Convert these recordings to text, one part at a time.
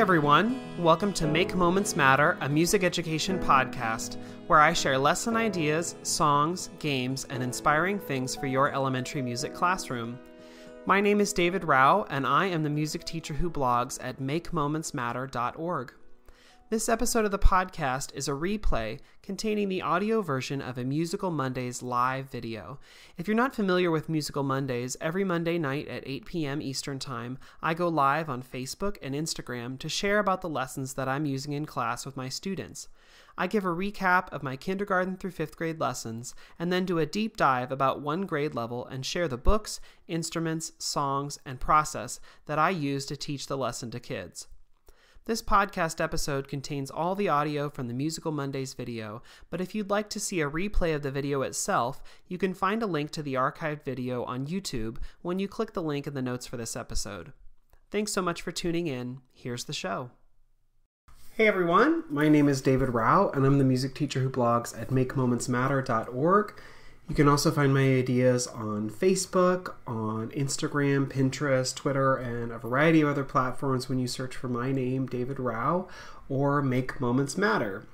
everyone. Welcome to Make Moments Matter, a music education podcast where I share lesson ideas, songs, games, and inspiring things for your elementary music classroom. My name is David Row, and I am the music teacher who blogs at makemomentsmatter.org. This episode of the podcast is a replay containing the audio version of a Musical Mondays live video. If you're not familiar with Musical Mondays, every Monday night at 8 p.m. Eastern Time, I go live on Facebook and Instagram to share about the lessons that I'm using in class with my students. I give a recap of my kindergarten through fifth grade lessons and then do a deep dive about one grade level and share the books, instruments, songs, and process that I use to teach the lesson to kids. This podcast episode contains all the audio from the Musical Mondays video, but if you'd like to see a replay of the video itself, you can find a link to the archived video on YouTube when you click the link in the notes for this episode. Thanks so much for tuning in. Here's the show. Hey everyone, my name is David Row, and I'm the music teacher who blogs at makemomentsmatter.org. You can also find my ideas on Facebook, on Instagram, Pinterest, Twitter, and a variety of other platforms when you search for my name, David Row, or Make Moments Matter.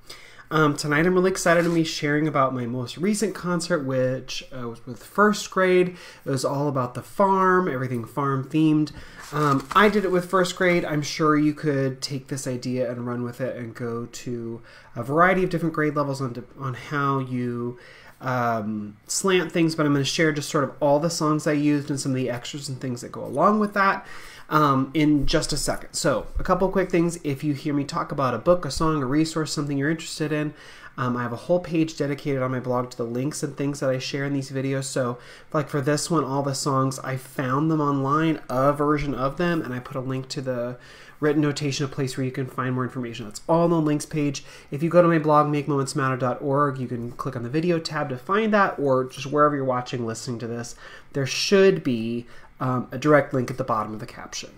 Um, tonight I'm really excited to be sharing about my most recent concert, which uh, was with first grade. It was all about the farm, everything farm themed. Um, I did it with first grade. I'm sure you could take this idea and run with it and go to a variety of different grade levels on, on how you um, slant things, but I'm going to share just sort of all the songs I used and some of the extras and things that go along with that um, in just a second. So, a couple quick things. If you hear me talk about a book, a song, a resource, something you're interested in, um, I have a whole page dedicated on my blog to the links and things that I share in these videos. So, like for this one, all the songs, I found them online, a version of them, and I put a link to the written notation, a place where you can find more information. That's all on the links page. If you go to my blog, makemomentsmatter.org, you can click on the video tab to find that, or just wherever you're watching, listening to this, there should be um, a direct link at the bottom of the caption.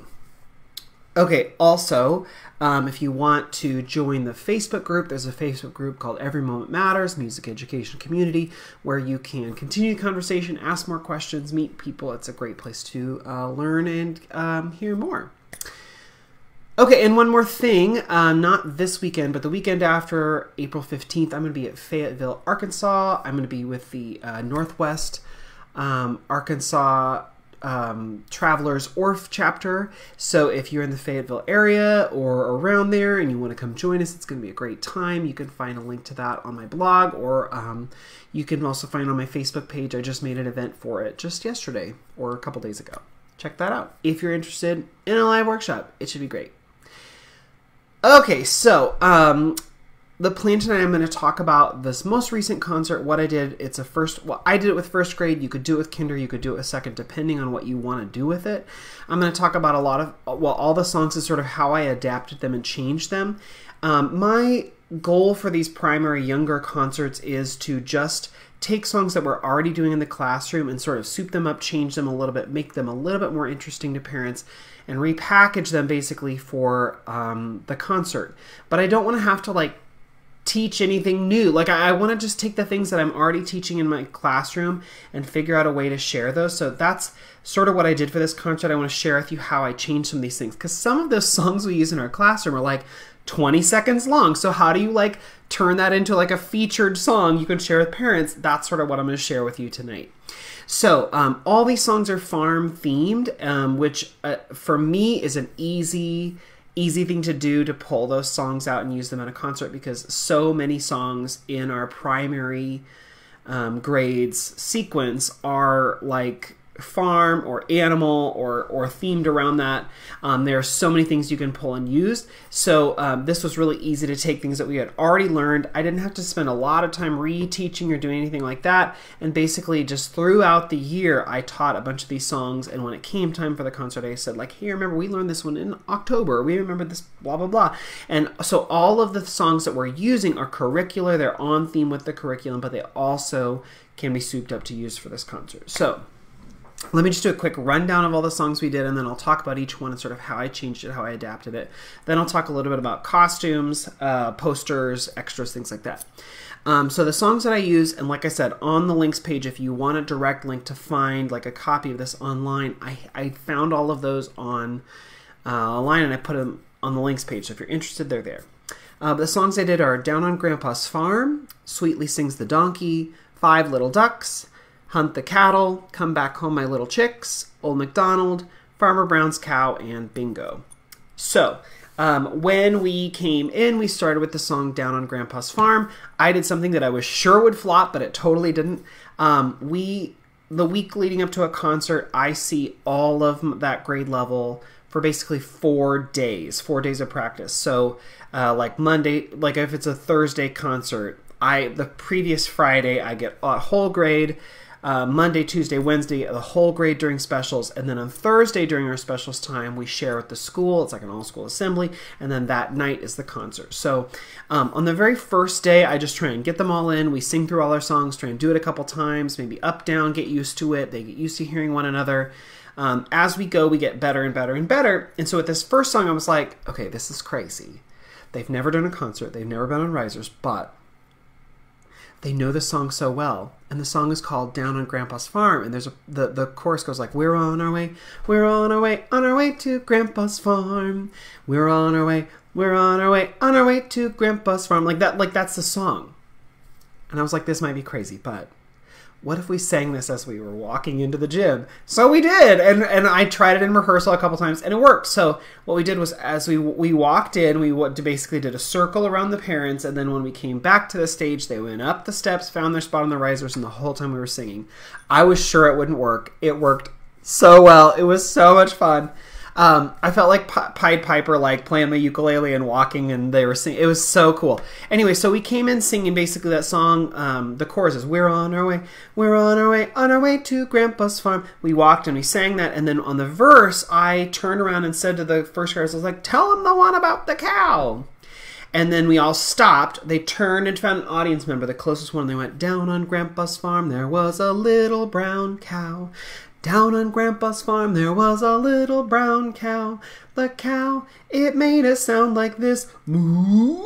Okay, also, um, if you want to join the Facebook group, there's a Facebook group called Every Moment Matters Music Education Community where you can continue the conversation, ask more questions, meet people. It's a great place to uh, learn and um, hear more. Okay, and one more thing, uh, not this weekend, but the weekend after April 15th, I'm going to be at Fayetteville, Arkansas. I'm going to be with the uh, Northwest um, Arkansas um, Travelers Orff chapter. So if you're in the Fayetteville area or around there and you want to come join us, it's going to be a great time. You can find a link to that on my blog or um, you can also find on my Facebook page. I just made an event for it just yesterday or a couple days ago. Check that out. If you're interested in a live workshop, it should be great. Okay, so um, the plan tonight, I'm going to talk about this most recent concert. What I did, it's a first. Well, I did it with first grade. You could do it with kinder. You could do it with second, depending on what you want to do with it. I'm going to talk about a lot of well, all the songs is sort of how I adapted them and changed them. Um, my goal for these primary younger concerts is to just take songs that we're already doing in the classroom and sort of soup them up, change them a little bit, make them a little bit more interesting to parents, and repackage them basically for um, the concert. But I don't want to have to like teach anything new. Like I, I want to just take the things that I'm already teaching in my classroom and figure out a way to share those. So that's sort of what I did for this concert. I want to share with you how I changed some of these things because some of those songs we use in our classroom are like 20 seconds long. So how do you like turn that into like a featured song you can share with parents? That's sort of what I'm going to share with you tonight. So um, all these songs are farm themed, um, which uh, for me is an easy easy thing to do to pull those songs out and use them at a concert because so many songs in our primary um, grades sequence are like farm or animal or or themed around that. Um, there are so many things you can pull and use. So um, this was really easy to take things that we had already learned. I didn't have to spend a lot of time reteaching or doing anything like that. And basically, just throughout the year, I taught a bunch of these songs. And when it came time for the concert, I said like, "Hey, remember we learned this one in October. We remember this blah blah blah." And so all of the songs that we're using are curricular. They're on theme with the curriculum, but they also can be souped up to use for this concert. So let me just do a quick rundown of all the songs we did, and then I'll talk about each one and sort of how I changed it, how I adapted it. Then I'll talk a little bit about costumes, uh, posters, extras, things like that. Um, so the songs that I use, and like I said, on the links page, if you want a direct link to find like a copy of this online, I, I found all of those on uh, online and I put them on the links page. So if you're interested, they're there. Uh, the songs I did are Down on Grandpa's Farm, Sweetly Sings the Donkey, Five Little Ducks, Hunt the Cattle, Come Back Home My Little Chicks, Old MacDonald, Farmer Brown's Cow, and Bingo. So, um, when we came in, we started with the song Down on Grandpa's Farm. I did something that I was sure would flop, but it totally didn't. Um, we, the week leading up to a concert, I see all of that grade level for basically four days, four days of practice. So, uh, like Monday, like if it's a Thursday concert, I the previous Friday I get a whole grade. Uh, Monday, Tuesday, Wednesday, the whole grade during specials, and then on Thursday during our specials time, we share with the school. It's like an all-school assembly, and then that night is the concert. So um, on the very first day, I just try and get them all in. We sing through all our songs, try and do it a couple times, maybe up, down, get used to it. They get used to hearing one another. Um, as we go, we get better and better and better. And so with this first song, I was like, okay, this is crazy. They've never done a concert, they've never been on Risers, but they know the song so well. And the song is called Down on Grandpa's Farm. And there's a the, the chorus goes like, We're on our way, we're on our way, on our way to Grandpa's farm. We're on our way, we're on our way, on our way to Grandpa's farm. Like that, like that's the song. And I was like, this might be crazy, but what if we sang this as we were walking into the gym? So we did, and and I tried it in rehearsal a couple times, and it worked. So what we did was, as we we walked in, we basically did a circle around the parents, and then when we came back to the stage, they went up the steps, found their spot on the risers, and the whole time we were singing. I was sure it wouldn't work. It worked so well. It was so much fun. Um, I felt like P- Pied Piper, like playing the ukulele and walking, and they were singing. It was so cool. Anyway, so we came in singing basically that song. Um, the chorus is "We're on our way, we're on our way, on our way to Grandpa's farm." We walked and we sang that, and then on the verse, I turned around and said to the first graders, "I was like, tell them the one about the cow." And then we all stopped. They turned and found an audience member, the closest one. They went, Down on Grandpa's farm, there was a little brown cow. Down on Grandpa's farm there was a little brown cow. The cow, it made a sound like this. Moo!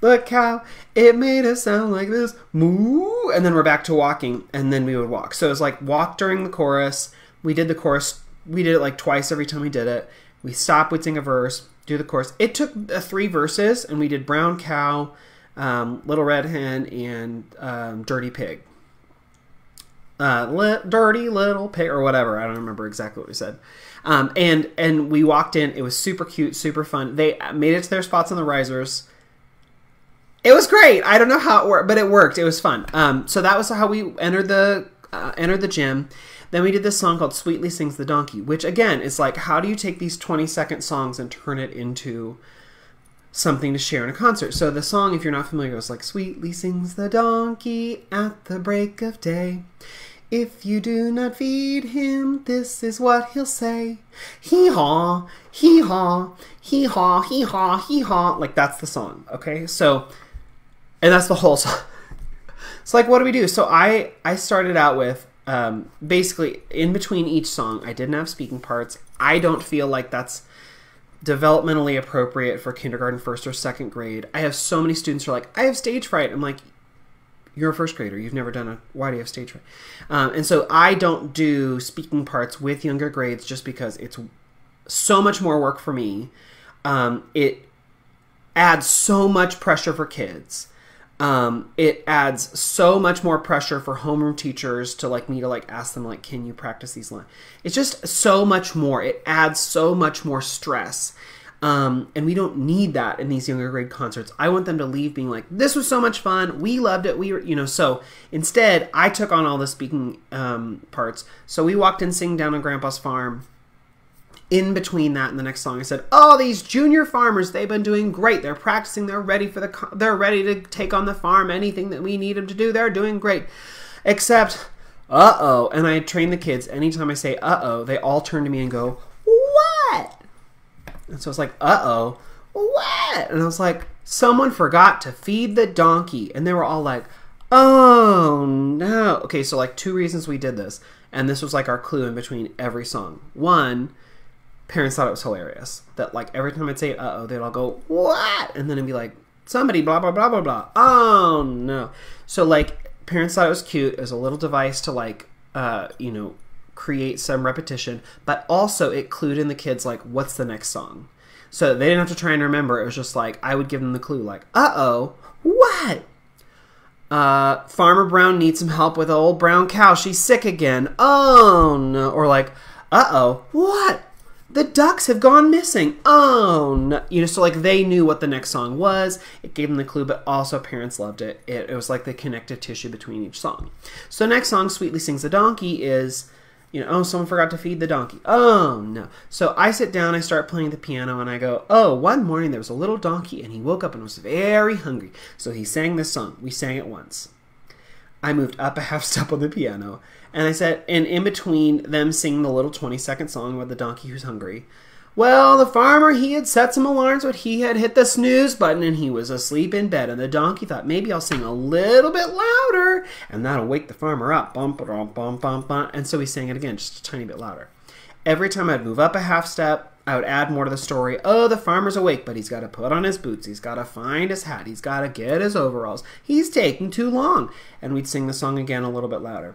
The cow, it made a sound like this. Moo! And then we're back to walking, and then we would walk. So it was like walk during the chorus. We did the chorus. We did it like twice every time we did it. We stopped, we'd sing a verse, do the chorus. It took uh, three verses, and we did brown cow, um, little red hen, and um, dirty pig uh, li- dirty little pig or whatever. I don't remember exactly what we said. Um, and and we walked in. It was super cute, super fun. They made it to their spots on the risers. It was great. I don't know how it worked, but it worked. It was fun. Um, so that was how we entered the uh, entered the gym. Then we did this song called "Sweetly Sings the Donkey," which again is like, how do you take these twenty second songs and turn it into something to share in a concert? So the song, if you're not familiar, goes like, "Sweetly sings the donkey at the break of day." If you do not feed him, this is what he'll say. Hee haw, hee haw, hee haw, hee haw, hee haw. Like that's the song, okay? So, and that's the whole song. so like, what do we do? So I I started out with um, basically in between each song, I didn't have speaking parts. I don't feel like that's developmentally appropriate for kindergarten, first or second grade. I have so many students who are like, I have stage fright. I'm like, you're a first grader. You've never done a. Why do you have stage fright? Um, and so I don't do speaking parts with younger grades just because it's so much more work for me. Um, it adds so much pressure for kids. Um, it adds so much more pressure for homeroom teachers to like me to like ask them like, can you practice these lines? It's just so much more. It adds so much more stress. Um, and we don't need that in these younger grade concerts. I want them to leave being like, this was so much fun. We loved it. We were, you know, so instead, I took on all the speaking um, parts. So we walked in singing down on Grandpa's farm. In between that and the next song, I said, "Oh, these junior farmers, they've been doing great. They're practicing. They're ready for the. They're ready to take on the farm. Anything that we need them to do, they're doing great. Except, uh oh." And I train the kids. Anytime I say "uh oh," they all turn to me and go, "What?" And so it's like, uh oh, what? And I was like, someone forgot to feed the donkey. And they were all like, oh no. Okay, so like two reasons we did this. And this was like our clue in between every song. One, parents thought it was hilarious. That like every time I'd say uh oh, they'd all go, what? And then it'd be like, somebody blah blah blah blah blah. Oh no. So like parents thought it was cute. as a little device to like uh, you know, create some repetition, but also it clued in the kids like, what's the next song? So they didn't have to try and remember. It was just like I would give them the clue, like, uh oh, what? Uh, Farmer Brown needs some help with old brown cow. She's sick again. Oh no. Or like, uh oh, what? The ducks have gone missing. Oh no. You know, so like they knew what the next song was. It gave them the clue, but also parents loved it. It, it was like the connective tissue between each song. So next song, Sweetly Sings the Donkey, is you know, oh, someone forgot to feed the donkey. Oh, no. So I sit down, I start playing the piano, and I go, oh, one morning there was a little donkey, and he woke up and was very hungry. So he sang this song. We sang it once. I moved up a half step on the piano, and I said, and in between them singing the little 20 second song about the donkey who's hungry, well, the farmer, he had set some alarms, but he had hit the snooze button and he was asleep in bed. And the donkey thought, maybe I'll sing a little bit louder and that'll wake the farmer up. Bum, bum, bum, bum, bum. And so he sang it again, just a tiny bit louder. Every time I'd move up a half step, I would add more to the story. Oh, the farmer's awake, but he's got to put on his boots. He's got to find his hat. He's got to get his overalls. He's taking too long. And we'd sing the song again a little bit louder.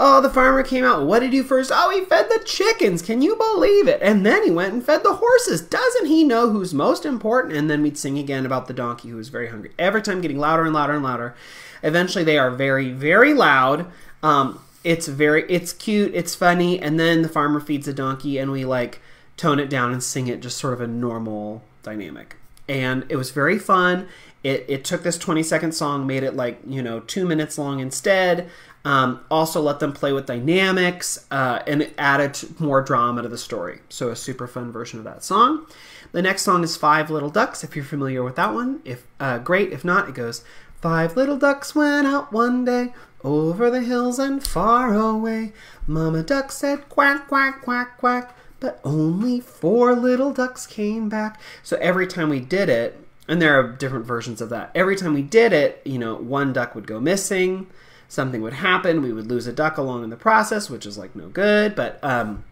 Oh, the farmer came out. What did he do first? Oh, he fed the chickens. Can you believe it? And then he went and fed the horses. Doesn't he know who's most important? And then we'd sing again about the donkey who was very hungry. Every time getting louder and louder and louder. Eventually, they are very, very loud. Um, it's very, it's cute, it's funny. And then the farmer feeds the donkey, and we like tone it down and sing it just sort of a normal dynamic. And it was very fun. It, it took this 20 second song, made it like, you know, two minutes long instead. Um, also, let them play with dynamics uh, and added more drama to the story. So, a super fun version of that song. The next song is Five Little Ducks, if you're familiar with that one. If uh, Great. If not, it goes Five little ducks went out one day over the hills and far away. Mama duck said quack, quack, quack, quack, but only four little ducks came back. So every time we did it, and there are different versions of that, every time we did it, you know, one duck would go missing something would happen. We would lose a duck along in the process, which is like no good. But um,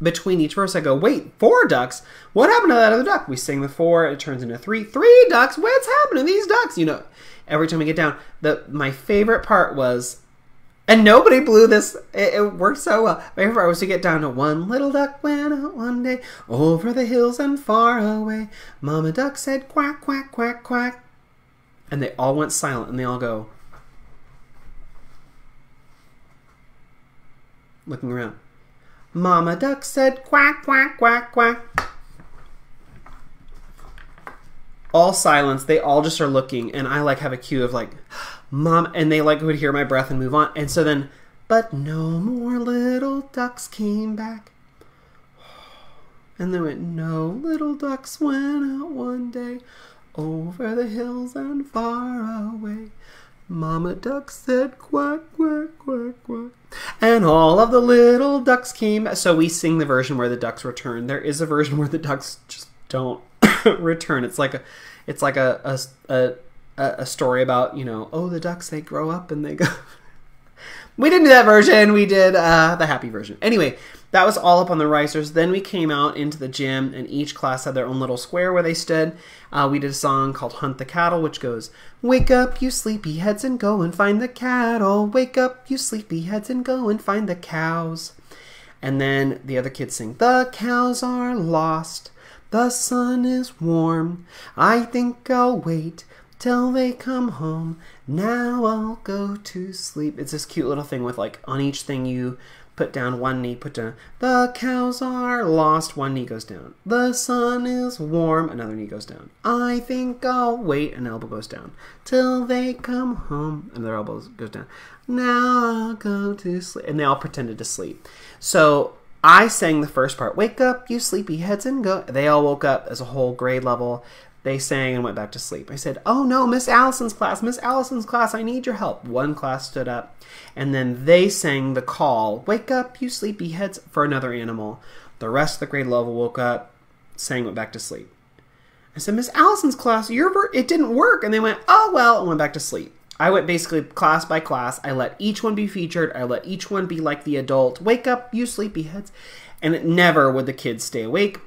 between each verse, I go, wait, four ducks? What happened to that other duck? We sing the four, it turns into three. Three ducks? What's happening these ducks? You know, every time we get down, the my favorite part was. And nobody blew this. It, it worked so well. My favorite part was to get down to one little duck went out one day over the hills and far away. Mama duck said quack, quack, quack, quack. And they all went silent and they all go, looking around. Mama Duck said quack, quack, quack, quack. All silence. They all just are looking, and I like have a cue of like, mom, and they like would hear my breath and move on. And so then, but no more little ducks came back. And they went, no little ducks went out one day over the hills and far away. Mama duck said quack, quack, quack, quack. And all of the little ducks came. So we sing the version where the ducks return. There is a version where the ducks just don't return. It's like a, it's like a, a, a, a story about, you know, oh, the ducks, they grow up and they go. we didn't do that version. We did uh, the happy version. Anyway, that was all up on the risers. Then we came out into the gym, and each class had their own little square where they stood. Uh, we did a song called Hunt the Cattle, which goes, Wake up, you sleepy heads, and go and find the cattle. Wake up, you sleepy heads, and go and find the cows. And then the other kids sing, The cows are lost. The sun is warm. I think I'll wait till they come home. Now I'll go to sleep. It's this cute little thing with like on each thing you put down one knee, put down. The cows are lost, one knee goes down. The sun is warm, another knee goes down. I think I'll wait, an elbow goes down. Till they come home, another elbow goes down. Now I'll go to sleep. And they all pretended to sleep. So I sang the first part, Wake up, you sleepy heads, and go. They all woke up as a whole grade level. They sang and went back to sleep. I said, Oh no, Miss Allison's class, Miss Allison's class, I need your help. One class stood up, and then they sang the call, Wake up, you sleepy heads, for another animal. The rest of the grade level woke up, sang, went back to sleep. I said, Miss Allison's class, your it didn't work. And they went, Oh well, and went back to sleep. I went basically class by class. I let each one be featured. I let each one be like the adult. Wake up, you sleepy heads. And it never would the kids stay awake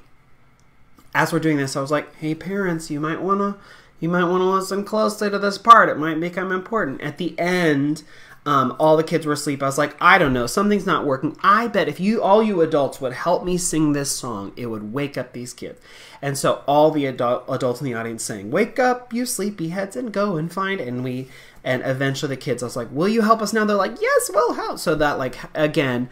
as we're doing this, I was like, "Hey, parents, you might wanna, you might want to listen closely to this part. It might become important." At the end, Um, all the kids were asleep. I was like, I don't know, something's not working. I bet if you, all you adults, would help me sing this song, it would wake up these kids. And so all the adult, adults in the audience sang, "Wake up, you sleepy heads, and go and find." And we, and eventually the kids, I was like, "Will you help us now?" They're like, "Yes, we'll help." So that, like, again,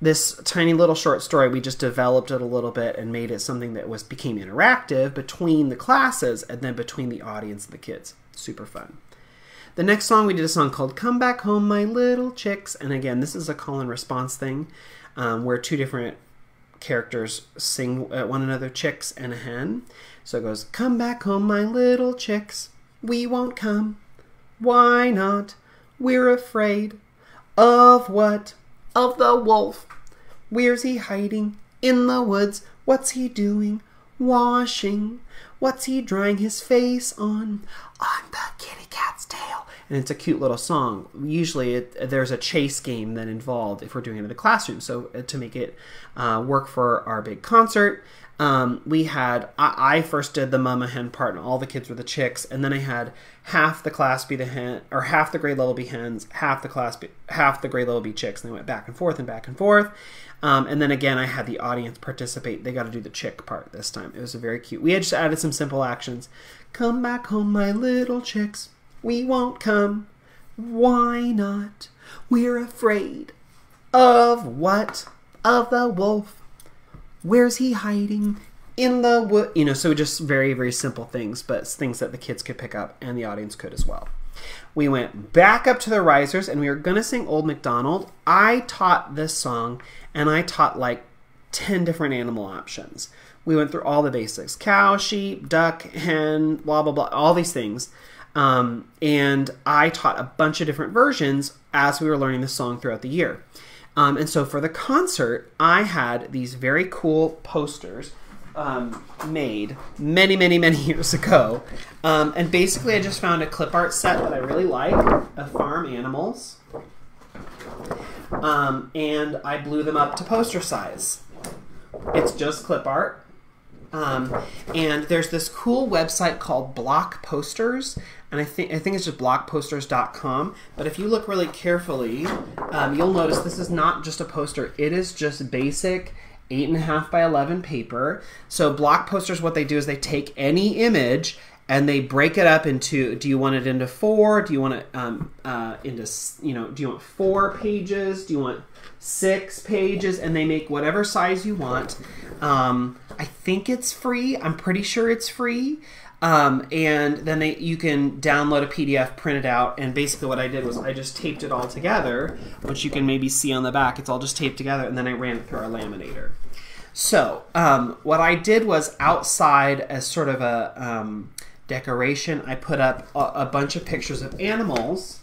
this tiny little short story, we just developed it a little bit and made it something that was became interactive between the classes and then between the audience and the kids. Super fun. The next song, we did a song called Come Back Home, My Little Chicks. And again, this is a call and response thing um, where two different characters sing at one another, chicks and a hen. So it goes, Come back home, my little chicks. We won't come. Why not? We're afraid. Of what? Of the wolf. Where's he hiding? In the woods. What's he doing? Washing. What's he drying his face on? On the kitty cat's tail. And it's a cute little song. Usually, it, there's a chase game that involved if we're doing it in the classroom. So uh, to make it uh, work for our big concert, um, we had I, I, first did the mama hen part, and all the kids were the chicks, and then I had half the class be the hen, or half the grade level be hens, half the class be half the grade level be chicks. And they went back and forth and back and forth. Um, and then again, I had the audience participate. They got to do the chick part this time. It was very cute. We had just added some simple actions. Come back home, my little chicks. We won't come. Why not? We're afraid. Of what? Of the wolf. Where's he hiding? In the wood. You know, so just very, very simple things, but things that the kids could pick up and the audience could as well. We went back up to the risers and we were going to sing Old MacDonald. I taught this song and I taught like 10 different animal options. We went through all the basics cow, sheep, duck, hen, blah, blah, blah, all these things. Um, and I taught a bunch of different versions as we were learning the song throughout the year. Um, and so for the concert, I had these very cool posters um, made many, many, many years ago. Um, and basically, I just found a clip art set that I really like of farm animals um, and I blew them up to poster size. It's just clip art. Um, and there's this cool website called Block Posters, and I think I think it's just blockposters.com. But if you look really carefully, um, you'll notice this is not just a poster; it is just basic eight and a half by eleven paper. So Block Posters, what they do is they take any image and they break it up into do you want it into four? Do you want it um, uh, into you know do you want four pages? Do you want six pages? And they make whatever size you want. Um, i think it's free. I'm pretty sure it's free. Um, and then they you can download a pdf print it out and basically what i did was i just taped it all together which you can maybe see on the back. It's all just taped together and then i ran it through our laminator. So um, what i did was outside as sort of a um, decoration. I put up a, a bunch of pictures of animals.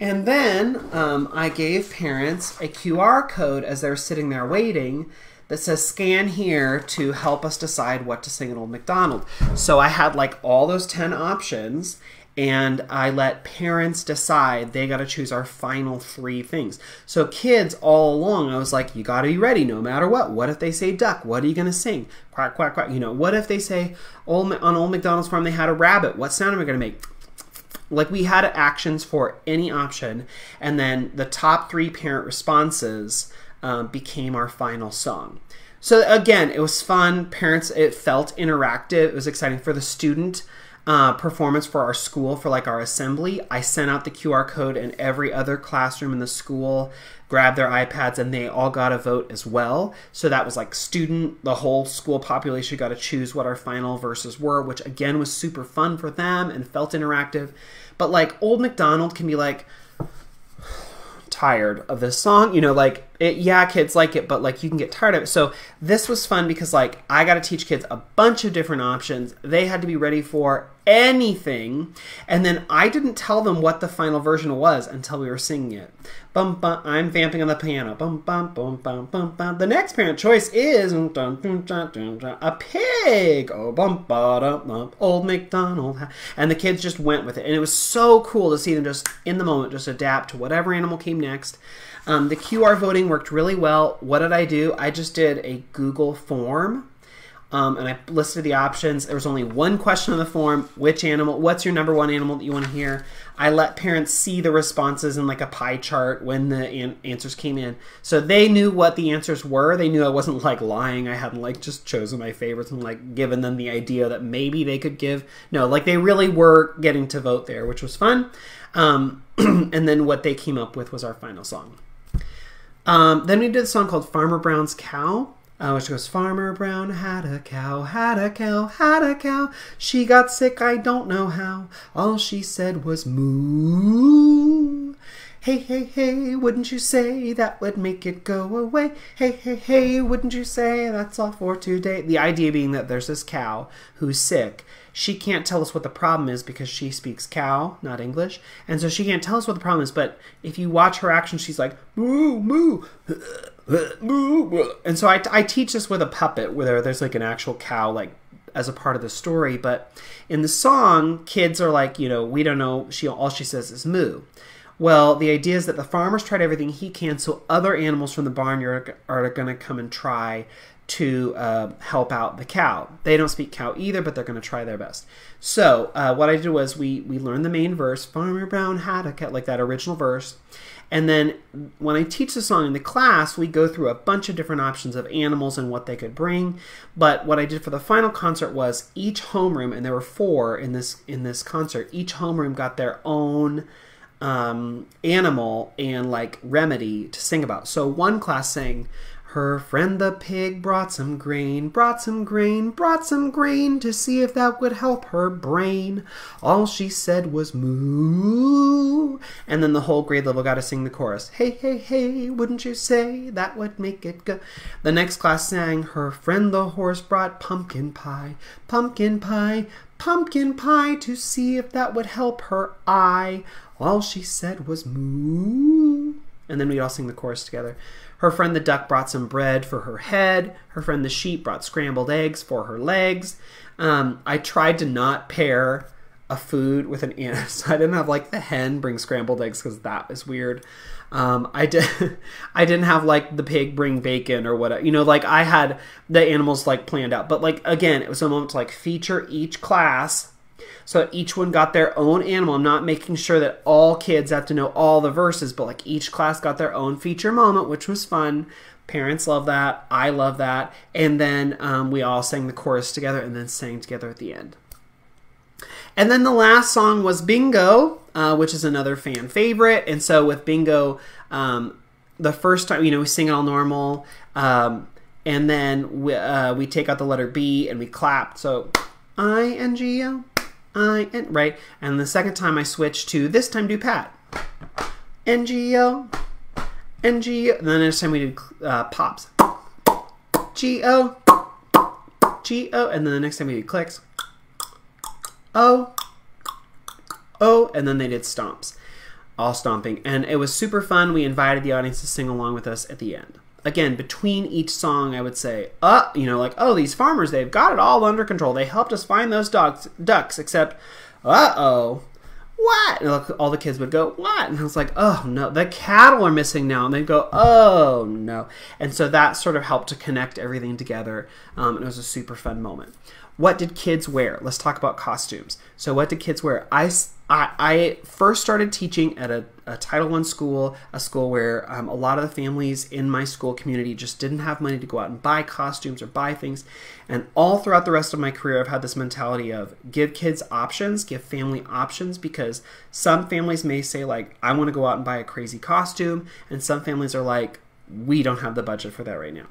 And then um, I gave parents a QR code as they're sitting there waiting that says scan here to help us decide what to sing at Old MacDonald. So I had like all those 10 options and I let parents decide they got to choose our final three things. So kids all along, I was like, you got to be ready no matter what. What if they say duck? What are you going to sing? Quack quack quack. You know, what if they say old on Old McDonald's farm they had a rabbit? What sound am I going to make? Like we had actions for any option, and then the top three parent responses um, became our final song. So again, it was fun. Parents, it felt interactive. It was exciting for the student uh, performance for our school for like our assembly, I sent out the QR code and every other classroom in the school grabbed their iPads and they all got a vote as well. So that was like student, the whole school population got to choose what our final verses were, which again was super fun for them and felt interactive. But like Old MacDonald can be like, tired of this song. You know, like it, yeah, kids like it, but like you can get tired of it. So this was fun because like I got to teach kids a bunch of different options. They had to be ready for anything, and then I didn't tell them what the final version was until we were singing it. Bum bum. I'm vamping on the piano. Bum bum bum bum bum bum. The next parent choice is um, a pig. Oh bum ba dum Old MacDonald. And the kids just went with it, and it was so cool to see them just in the moment just adapt to whatever animal came next. Um, the QR voting worked really well. What did I do? I just did a Google form Um, and I listed the options. There was only one question on the form: which animal? What's your number one animal that you want to hear? I let parents see the responses in like a pie chart when the an- answers came in, so they knew what the answers were. They knew I wasn't like lying. I hadn't like just chosen my favorites and like given them the idea that maybe they could give. No, like they really were getting to vote there, which was fun. Um, and then what they came up with was our final song. Um, then we did a song called Farmer Brown's Cow. Uh, which goes, Farmer Brown had a cow, had a cow, had a cow. She got sick, I don't know how. All she said was moo. Hey, hey, hey, wouldn't you say that would make it go away? Hey, hey, hey, wouldn't you say that's all for today? The idea being that there's this cow who's sick. She can't tell us what the problem is because she speaks cow, not English. And so she can't tell us what the problem is. But if you watch her action, she's like, moo, moo. Moo. And so I, I teach this with a puppet where there's like an actual cow, like as a part of the story. But in the song, kids are like, you know, we don't know. She all she says is moo. Well, the idea is that the farmer's tried everything he can, so other animals from the barnyard are going to come and try to uh, help out the cow. They don't speak cow either, but they're going to try their best. So uh, what I did was we we learned the main verse, Farmer Brown had a cat, like that original verse, and then when I teach the song in the class, we go through a bunch of different options of animals and what they could bring. But what I did for the final concert was each homeroom, and there were four in this in this concert. Each homeroom got their own um, animal and like remedy to sing about. So one class sang her friend the pig brought some grain, brought some grain, brought some grain to see if that would help her brain. All she said was moo. And then the whole grade level got to sing the chorus. Hey, hey, hey, wouldn't you say that would make it go? The next class sang her friend the horse brought pumpkin pie, pumpkin pie, pumpkin pie to see if that would help her eye. All she said was moo. And then we'd all sing the chorus together. Her friend the duck brought some bread for her head. Her friend the sheep brought scrambled eggs for her legs. Um, I tried to not pair a food with an animal. So I didn't have like the hen bring scrambled eggs because that was weird. Um, I did. I didn't have like the pig bring bacon or whatever. You know, like I had the animals like planned out. But like again, it was a moment to like feature each class so each one got their own animal. I'm not making sure that all kids have to know all the verses, but like each class got their own feature moment, which was fun. Parents love that. I love that. And then um, we all sang the chorus together and then sang together at the end. And then the last song was Bingo, uh, which is another fan favorite. And so with Bingo, um, the first time, you know, we sing it all normal. Um, and then we, uh, we take out the letter B and we clap. So I N G O. I N right. And the second time I switch to this time do Pat. N G O. N G O. And then the next time we did uh, pops. G O. G O. And then the next time we did clicks. O. O. And then they did stomps. All stomping. And it was super fun. We invited the audience to sing along with us at the end again between each song i would say uh you know like oh these farmers they've got it all under control. They helped us find those dogs ducks except uh-oh what? And all the kids would go what? And i was like oh no the cattle are missing now. And they'd go oh no. And so that sort of helped to connect everything together um, and it was a super fun moment what did kids wear let's talk about costumes so what did kids wear i I, I first started teaching at a, a Title One school, a school where um, a lot of the families in my school community just didn't have money to go out and buy costumes or buy things. And all throughout the rest of my career, I've had this mentality of give kids options, give family options, because some families may say, like, I want to go out and buy a crazy costume, and some families are like, we don't have the budget for that right now.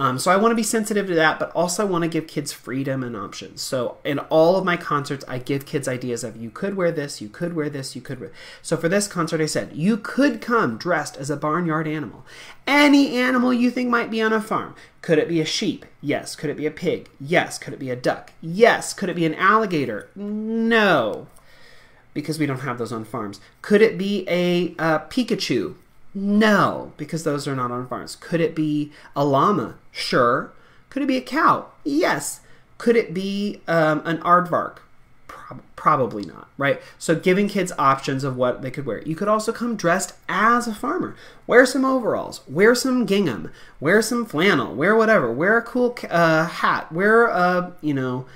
Um, so I want to be sensitive to that, but also I want to give kids freedom and options. So in all of my concerts, I give kids ideas of you could wear this, you could wear this, you could wear. So for this concert, I said you could come dressed as a barnyard animal, any animal you think might be on a farm. Could it be a sheep? Yes. Could it be a pig? Yes. Could it be a duck? Yes. Could it be an alligator? No, because we don't have those on farms. Could it be a uh, Pikachu? No, because those are not on farms. Could it be a llama? Sure. Could it be a cow? Yes. Could it be um, an aardvark? Prob- probably not, right? So giving kids options of what they could wear. You could also come dressed as a farmer. Wear some overalls, wear some gingham, wear some flannel, wear whatever, wear a cool uh, hat, wear a, you know,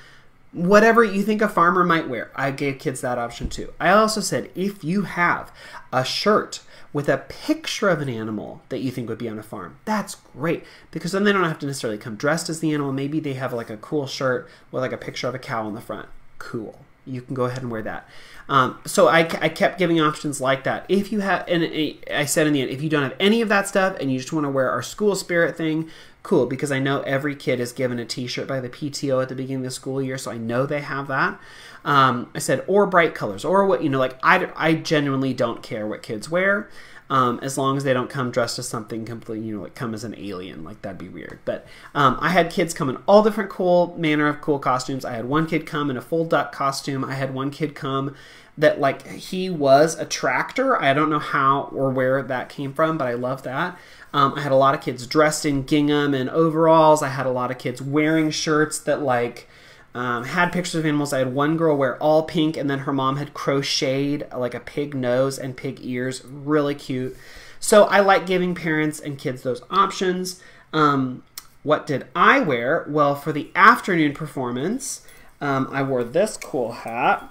whatever you think a farmer might wear. I gave kids that option too. I also said if you have a shirt with a picture of an animal that you think would be on a farm, that's great because then they don't have to necessarily come dressed as the animal. Maybe they have like a cool shirt with like a picture of a cow on the front. Cool. You can go ahead and wear that. Um, so I, I kept giving options like that. If you have, and I said in the end, if you don't have any of that stuff and you just want to wear our school spirit thing, cool because I know every kid is given a T-shirt by the PTO at the beginning of the school year, so I know they have that. Um, I said or bright colors or what you know, like I I genuinely don't care what kids wear. Um, as long as they don't come dressed as something completely, you know, like come as an alien, like that'd be weird. But um, I had kids come in all different cool manner of cool costumes. I had one kid come in a full duck costume. I had one kid come that like he was a tractor. I don't know how or where that came from, but I love that. Um, I had a lot of kids dressed in gingham and overalls. I had a lot of kids wearing shirts that like um, had pictures of animals. I had one girl wear all pink, and then her mom had crocheted like a pig nose and pig ears. Really cute. So I like giving parents and kids those options. Um, what did I wear? Well, for the afternoon performance, um, I wore this cool hat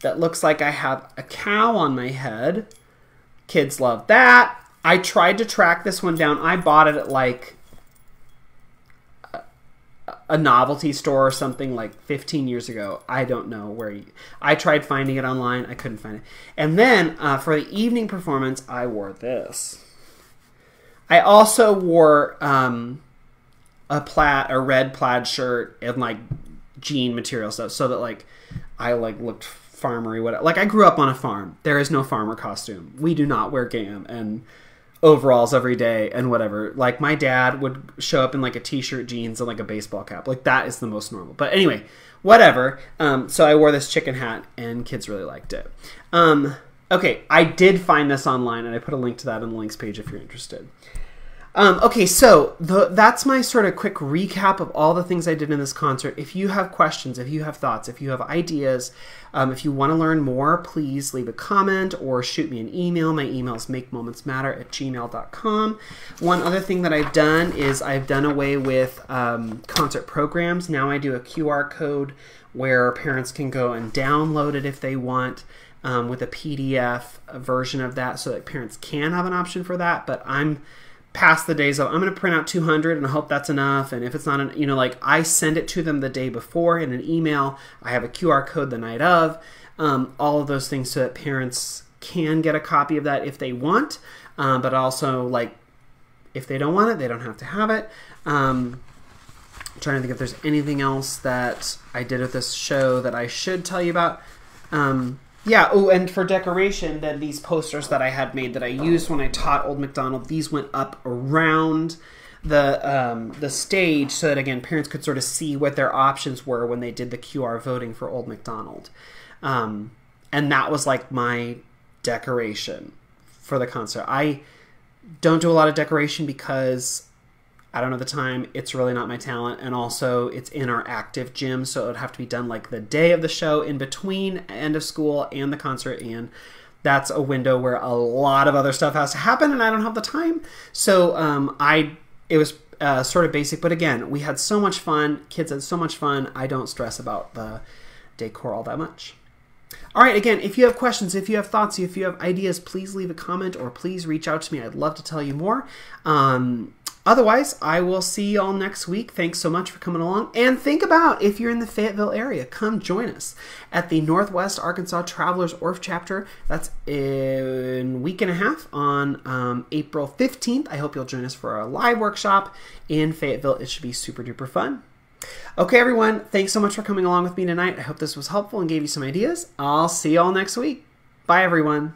that looks like I have a cow on my head. Kids love that. I tried to track this one down. I bought it at like a novelty store or something like 15 years ago. I don't know where. You, I tried finding it online. I couldn't find it. And then uh, for the evening performance, I wore this. I also wore um, a plaid, a red plaid shirt and like jean material stuff, so that like I like looked farmery. What like I grew up on a farm. There is no farmer costume. We do not wear gingham and overalls every day and whatever. Like my dad would show up in like a t-shirt, jeans, and like a baseball cap. Like that is the most normal. But anyway, whatever. Um, so I wore this chicken hat, and kids really liked it. Um, okay, I did find this online, and I put a link to that on the links page if you're interested. Um, okay, so the, that's my sort of quick recap of all the things I did in this concert. If you have questions, if you have thoughts, if you have ideas, um, if you want to learn more, please leave a comment or shoot me an email. My email is makemomentsmatter at gmail.com. One other thing that I've done is I've done away with um, concert programs. Now I do a QR code where parents can go and download it if they want. Um, with a PDF version of that so that parents can have an option for that. But I'm past the days of I'm going to print out 200 and I hope that's enough. And if it's not, an, you know, like I send it to them the day before in an email. I have a QR code the night of. Um, all of those things so that parents can get a copy of that if they want, um, but also like if they don't want it, they don't have to have it. Um, trying to think if there's anything else that I did with this show that I should tell you about. Um, yeah. Oh, and for decoration, then these posters that I had made that I used when I taught Old McDonald, these went up around the um, the stage so that again parents could sort of see what their options were when they did the QR voting for Old McDonald, um, and that was like my decoration for the concert. I don't do a lot of decoration because I don't know the time. It's really not my talent. And also, it's in our active gym, so it would have to be done like the day of the show in between end of school and the concert. And that's a window where a lot of other stuff has to happen, and I don't have the time. So um, I, it was uh, sort of basic, but again, we had so much fun. Kids had so much fun. I don't stress about the decor all that much. All right, again, if you have questions, if you have thoughts, if you have ideas, please leave a comment or please reach out to me. I'd love to tell you more. Um, Otherwise, I will see you all next week. Thanks so much for coming along. And think about if you're in the Fayetteville area, come join us at the Northwest Arkansas Travelers Orff chapter. That's in a week and a half on um, April 15th. I hope you'll join us for our live workshop in Fayetteville. It should be super duper fun. Okay, everyone, thanks so much for coming along with me tonight. I hope this was helpful and gave you some ideas. I'll see you all next week. Bye, everyone.